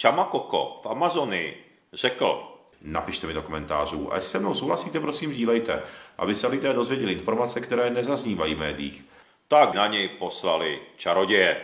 Čamakoko v Amazonii řekl, Napište mi do komentářů. Až se mnou souhlasíte, prosím, dílejte, aby se lidé dozvěděli informace, které nezaznívají v médiích. tak na něj poslali čaroděje.